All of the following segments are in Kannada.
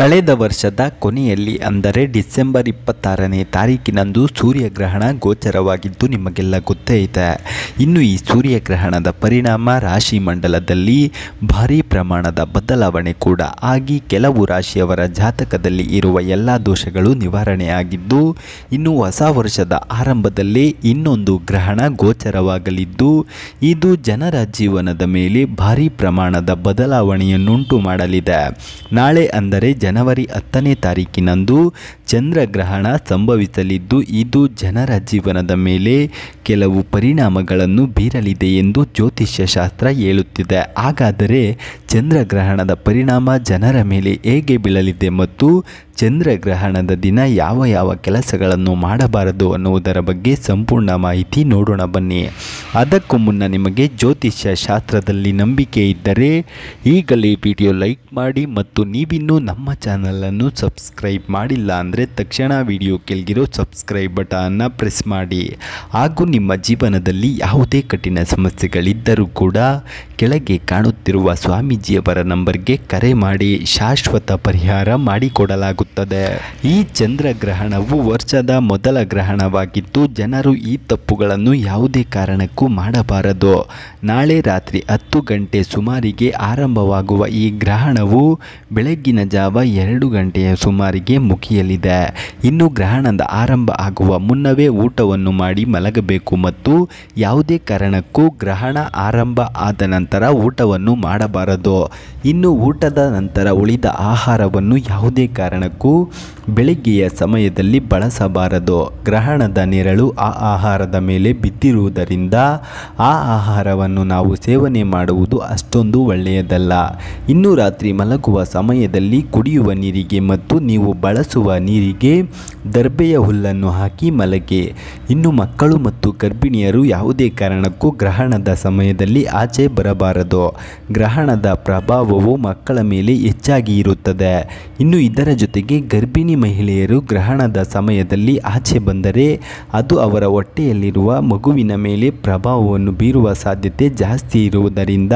ಕಳೆದ ವರ್ಷದ ಕೊನೆಯಲ್ಲಿ, ಅಂದರೆ ಡಿಸೆಂಬರ್ ಇಪ್ಪತ್ತಾರನೇ ತಾರೀಕಿನಂದು ಸೂರ್ಯಗ್ರಹಣ ಗೋಚರವಾಗಿದ್ದು ನಿಮಗೆಲ್ಲ ಗೊತ್ತೇ ಇದೆ. ಇನ್ನು ಈ ಸೂರ್ಯಗ್ರಹಣದ ಪರಿಣಾಮ ರಾಶಿ ಮಂಡಲದಲ್ಲಿ ಭಾರೀ ಪ್ರಮಾಣದ ಬದಲಾವಣೆ ಕೂಡ. ಆಗಿ ಕೆಲವು ರಾಶಿಯವರ ಜಾತಕದಲ್ಲಿ ಇರುವ ಎಲ್ಲ ದೋಷಗಳು ನಿವಾರಣೆಯಾಗಿದ್ದು, ಇನ್ನು ಹೊಸ ವರ್ಷದ ಆರಂಭದಲ್ಲಿ ಇನ್ನೊಂದು ಗ್ರಹಣ ಗೋಚರವಾಗಲಿದ್ದು, ಇದು ಜನರ ಜೀವನದ ಮೇಲೆ ಭಾರೀ ಪ್ರಮಾಣದ ಬದಲಾವಣೆಯನ್ನುಂಟು ಮಾಡಲಿದೆ. ನಾಳೆ, ಅಂದರೆ ಜನವರಿ ಹತ್ತನೇ ತಾರೀಕಿನಂದು ಚಂದ್ರಗ್ರಹಣ ಸಂಭವಿಸಲಿದ್ದು, ಇದು ಜನರ ಜೀವನದ ಮೇಲೆ ಕೆಲವು ಪರಿಣಾಮಗಳನ್ನು ಬೀರಲಿದೆ ಎಂದು ಜ್ಯೋತಿಷ್ಯ ಶಾಸ್ತ್ರ ಹೇಳುತ್ತಿದೆ. ಹಾಗಾದರೆ ಚಂದ್ರಗ್ರಹಣದ ಪರಿಣಾಮ ಜನರ ಮೇಲೆ ಹೇಗೆ ಬೀಳಲಿದೆ ಮತ್ತು ಚಂದ್ರಗ್ರಹಣದ ದಿನ ಯಾವ ಯಾವ ಕೆಲಸಗಳನ್ನು ಮಾಡಬಾರದು ಅನ್ನುವುದರ ಬಗ್ಗೆ ಸಂಪೂರ್ಣ ಮಾಹಿತಿ ನೋಡೋಣ ಬನ್ನಿ. ಅದಕ್ಕೂ ಮುನ್ನ ನಿಮಗೆ ಜ್ಯೋತಿಷ್ಯ ಶಾಸ್ತ್ರದಲ್ಲಿ ನಂಬಿಕೆ ಇದ್ದರೆ ಈಗಲೇ ವಿಡಿಯೋ ಲೈಕ್ ಮಾಡಿ ಮತ್ತು ನೀವಿನ್ನೂ ನಮ್ಮ ಚಾನಲನ್ನು ಸಬ್ಸ್ಕ್ರೈಬ್ ಮಾಡಿಲ್ಲ ಅಂದರೆ ತಕ್ಷಣ ವಿಡಿಯೋ ಕೆಳಗಿರೋ ಸಬ್ಸ್ಕ್ರೈಬ್ ಬಟನ್ನ ಪ್ರೆಸ್ ಮಾಡಿ. ಹಾಗೂ ನಿಮ್ಮ ಜೀವನದಲ್ಲಿ ಯಾವುದೇ ಕಠಿಣ ಸಮಸ್ಯೆಗಳಿದ್ದರೂ ಕೂಡ ಕೆಳಗೆ ಕಾಣುತ್ತಿರುವ ಸ್ವಾಮೀಜಿಯವರ ನಂಬರ್ಗೆ ಕರೆ ಮಾಡಿ ಶಾಶ್ವತ ಪರಿಹಾರ ಮಾಡಿಕೊಡಲಾಗುತ್ತದೆ. ಈ ಚಂದ್ರಗ್ರಹಣವು ವರ್ಷದ ಮೊದಲ ಗ್ರಹಣವಾಗಿದ್ದು ಜನರು ಈ ತಪ್ಪುಗಳನ್ನು ಯಾವುದೇ ಕಾರಣಕ್ಕೂ ಮಾಡಬಾರದು. ನಾಳೆ ರಾತ್ರಿ ಹತ್ತು ಗಂಟೆ ಸುಮಾರಿಗೆ ಆರಂಭವಾಗುವ ಈ ಗ್ರಹಣವು ಬೆಳಗ್ಗಿನ ಜಾವ ಎರಡು ಗಂಟೆಯ ಸುಮಾರಿಗೆ ಮುಗಿಯಲಿದೆ. ಇನ್ನು ಗ್ರಹಣದ ಆರಂಭ ಆಗುವ ಮುನ್ನವೇ ಊಟವನ್ನು ಮಾಡಿ ಮಲಗಬೇಕು ಮತ್ತು ಯಾವುದೇ ಕಾರಣಕ್ಕೂ ಗ್ರಹಣ ಆರಂಭ ಆದ ನಂತರ ಊಟವನ್ನು ಮಾಡಬಾರದು. ಇನ್ನು ಊಟದ ನಂತರ ಉಳಿದ ಆಹಾರವನ್ನು ಯಾವುದೇ ಕಾರಣಕ್ಕೂ ಬೆಳಗ್ಗೆಯ ಸಮಯದಲ್ಲಿ ಬಳಸಬಾರದು. ಗ್ರಹಣದ ನೆರಳು ಆ ಆಹಾರದ ಮೇಲೆ ಬಿದ್ದಿರುವುದರಿಂದ ಆ ಆಹಾರವನ್ನು ನಾವು ಸೇವನೆ ಮಾಡುವುದು ಅಷ್ಟೊಂದು ಒಳ್ಳೆಯದಲ್ಲ. ಇನ್ನು ರಾತ್ರಿ ಮಲಗುವ ಸಮಯದಲ್ಲಿ ಕುಡಿಯುವ ನೀರಿಗೆ ಮತ್ತು ನೀವು ಬಳಸುವ ನೀರಿಗೆ ದರ್ಬೆಯ ಹುಲ್ಲನ್ನು ಹಾಕಿ ಮಲಗೆ. ಇನ್ನು ಮಕ್ಕಳು ಮತ್ತು ಗರ್ಭಿಣಿಯರು ಯಾವುದೇ ಕಾರಣಕ್ಕೂ ಗ್ರಹಣದ ಸಮಯದಲ್ಲಿ ಆಚೆ ಬರಬಾರದು. ಗ್ರಹಣದ ಪ್ರಭಾವವು ಮಕ್ಕಳ ಮೇಲೆ ಹೆಚ್ಚಾಗಿ ಇರುತ್ತದೆ. ಇನ್ನು ಇದರ ಜೊತೆಗೆ ಗರ್ಭಿಣಿ ಮಹಿಳೆಯರು ಗ್ರಹಣದ ಸಮಯದಲ್ಲಿ ಆಚೆ ಬಂದರೆ ಅದು ಅವರ ಹೊಟ್ಟೆಯಲ್ಲಿರುವ ಮಗುವಿನ ಮೇಲೆ ಪ್ರಭಾವವನ್ನು ಬೀರುವ ಸಾಧ್ಯತೆ ಜಾಸ್ತಿ ಇರುವುದರಿಂದ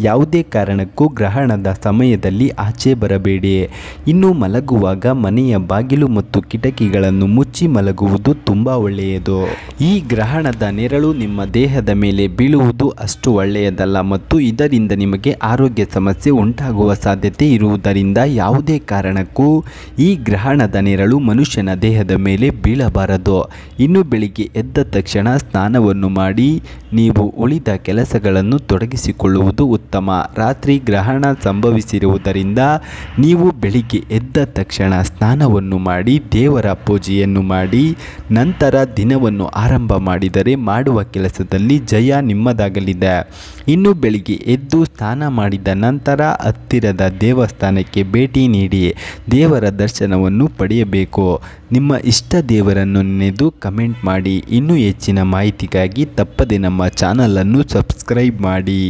ಯಾವುದೇ ಕಾರಣಕ್ಕೂ ಗ್ರಹಣದ ಸಮಯದಲ್ಲಿ ಆಚೆ ಬರಬೇಡಿ. ಇನ್ನು ಮಲಗುವಾಗ ಮನೆಯ ಬಾಗಿಲು ಮತ್ತು ಕಿಟಕಿಗಳನ್ನು ಮುಚ್ಚಿ ಮಲಗುವುದು ತುಂಬ ಒಳ್ಳೆಯದು. ಈ ಗ್ರಹಣದ ನೆರಳು ನಿಮ್ಮ ದೇಹದ ಮೇಲೆ ಬೀಳುವುದು ಅಷ್ಟು ಒಳ್ಳೆಯದಲ್ಲ ಮತ್ತು ಇದರಿಂದ ನಿಮಗೆ ಆರೋಗ್ಯ ಸಮಸ್ಯೆ ಉಂಟಾಗುವ ಸಾಧ್ಯತೆ ಇರುವುದರಿಂದ ಯಾವುದೇ ಕಾರಣಕ್ಕೂ ಈ ಗ್ರಹಣದ ನೆರಳು ಮನುಷ್ಯನ ದೇಹದ ಮೇಲೆ ಬೀಳಬಾರದು. ಇನ್ನು ಬೆಳಿಗ್ಗೆ ಎದ್ದ ತಕ್ಷಣ ಸ್ನಾನವನ್ನು ಮಾಡಿ ನೀವು ಉಳಿದ ಕೆಲಸಗಳನ್ನು ತೊಡಗಿಸಿಕೊಳ್ಳುವುದು ಉತ್ತಮ. ರಾತ್ರಿ ಗ್ರಹಣ ಸಂಭವಿಸಿರುವುದರಿಂದ ನೀವು ಬೆಳಿಗ್ಗೆ ಎದ್ದ ತಕ್ಷಣ ಸ್ನಾನವನ್ನು ಮಾಡಿ, ದೇವರ ಪೂಜೆಯನ್ನು ಮಾಡಿ, ನಂತರ ದಿನವನ್ನು ಆರಂಭ ಮಾಡಿದರೆ ಮಾಡುವ ಕೆಲಸದಲ್ಲಿ ಜಯ ನಿಮ್ಮದಾಗಲಿದೆ. ಇನ್ನು ಬೆಳಿಗ್ಗೆ ಎದ್ದು ಸ್ನಾನ ಮಾಡಿದ ನಂತರ ಹತ್ತಿರದ ದೇವಸ್ಥಾನಕ್ಕೆ ಭೇಟಿ ನೀಡಿ, ದೇವರ ದರ್ಶನವನ್ನು ಪಡೆಯಬೇಕು. ನಿಮ್ಮ ಇಷ್ಟ ದೇವರನ್ನು ನೆನೆದು ಕಮೆಂಟ್ ಮಾಡಿ, ಇನ್ನೂ ಹೆಚ್ಚಿನ ಮಾಹಿತಿಗಾಗಿ ತಪ್ಪದೆ ನಮ್ಮ ಚಾನಲನ್ನು ಸಬ್ಸ್ಕ್ರೈಬ್ ಮಾಡಿ.